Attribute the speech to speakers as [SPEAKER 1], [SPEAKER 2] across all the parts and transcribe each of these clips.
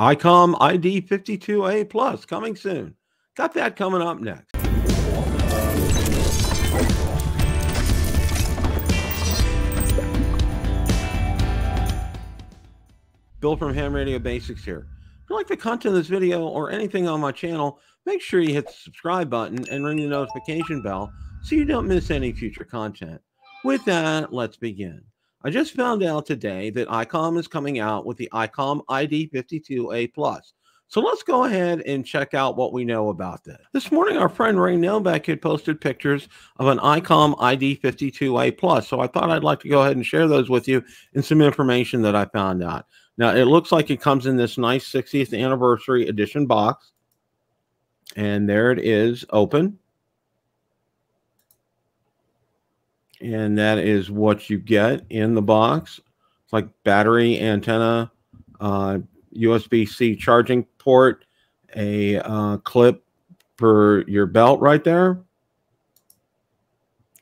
[SPEAKER 1] ICOM ID 52A Plus coming soon. Got that coming up next. Bill from Ham Radio Basics here. If you like the content of this video or anything on my channel, make sure you hit the subscribe button and ring the notification bell so you don't miss any future content. With that, let's begin. I just found out today that ICOM is coming out with the ICOM ID 52A Plus. So let's go ahead and check out what we know about that. This morning, our friend Ray Novak had posted pictures of an ICOM ID 52A Plus. So I thought I'd like to go ahead and share those with you and some information that I found out. Now, it looks like it comes in this nice 60th anniversary edition box. And there it is, open. And that is what you get in the box. It's like battery, antenna, uh, USB-C charging port, a uh, clip for your belt right there.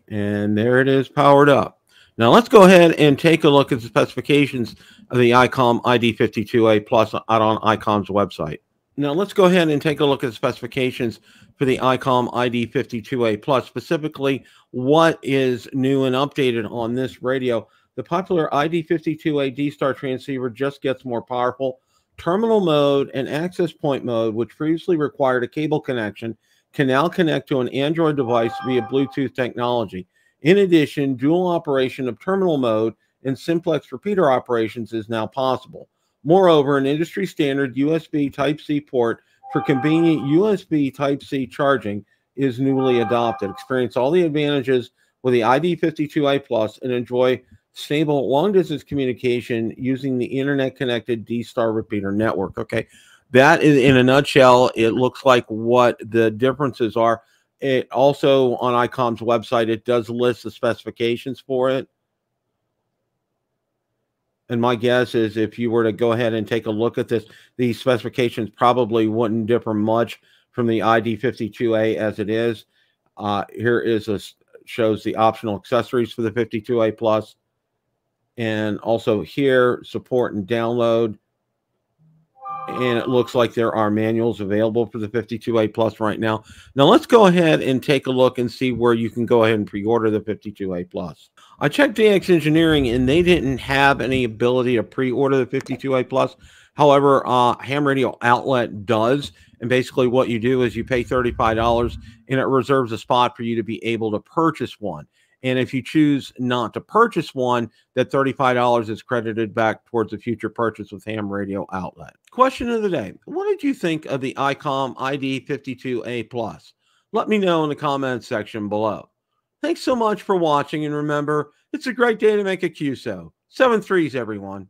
[SPEAKER 1] And there it is powered up. Now let's go ahead and take a look at the specifications of the ICOM ID52A Plus out on ICOM's website. Now let's go ahead and take a look at the specifications for the ICOM ID52A Plus, specifically what is new and updated on this radio. The popular ID52A D-Star transceiver just gets more powerful. Terminal mode and access point mode, which previously required a cable connection, can now connect to an Android device via Bluetooth technology. In addition, dual operation of terminal mode and simplex repeater operations is now possible. Moreover, an industry standard USB Type C port for convenient USB Type C charging is newly adopted. Experience all the advantages with the ID52A Plus and enjoy stable long distance communication using the internet connected D Star repeater network. Okay. That is in a nutshell, it looks like what the differences are. It also on ICOM's website, it does list the specifications for it. And my guess is if you were to go ahead and take a look at this, these specifications probably wouldn't differ much from the ID52A as it is. Uh, here is a shows the optional accessories for the 52A plus, and also here support and download and it looks like there are manuals available for the 52A Plus right now. Now let's go ahead and take a look and see where you can go ahead and pre-order the 52A Plus. I checked DX Engineering and they didn't have any ability to pre-order the 52A Plus. However, uh, Ham Radio Outlet does. And basically what you do is you pay $35 and it reserves a spot for you to be able to purchase one. And if you choose not to purchase one, that $35 is credited back towards a future purchase with Ham Radio Outlet. Question of the day What did you think of the ICOM ID52A Plus? Let me know in the comments section below. Thanks so much for watching. And remember, it's a great day to make a QSO. Seven threes, everyone.